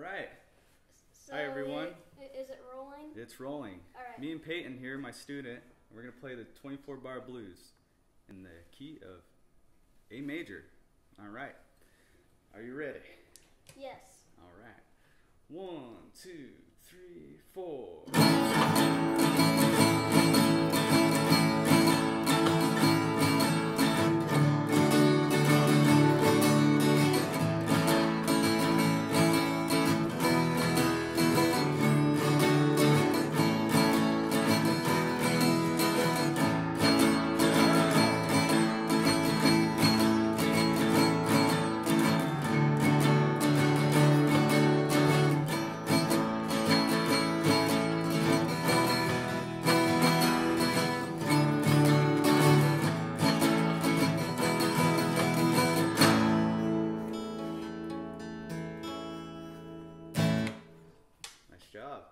right, So Hi, everyone. Is it rolling? it's rolling. All right. Me and Peyton here, my student, we're gonna play the 24 bar blues in the key of A major. All right, are you ready? Yes. All right, one, two, three, four. Job.